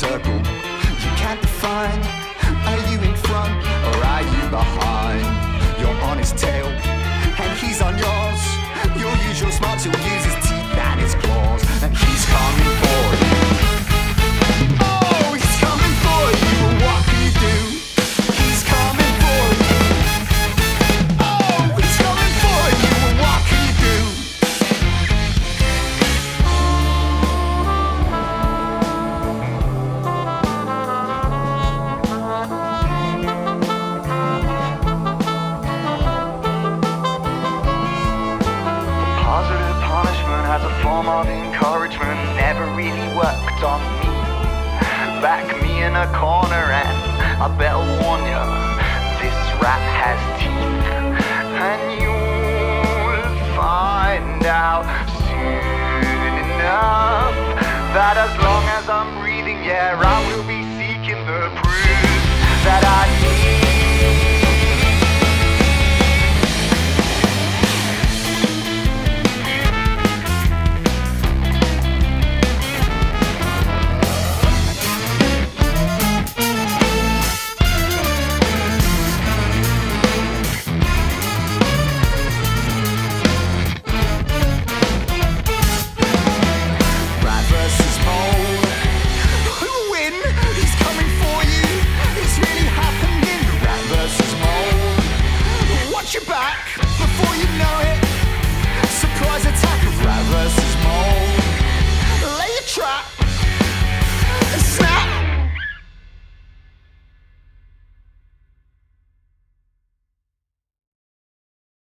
circle, you can't define. Are you in front or are you behind? You're on his tail, and he's on yours. Your usual smart tool uses teeth on me. Back me in a corner and I better warn ya, this rat has teeth. And you'll find out soon enough that as long as I'm breathing, yeah, I will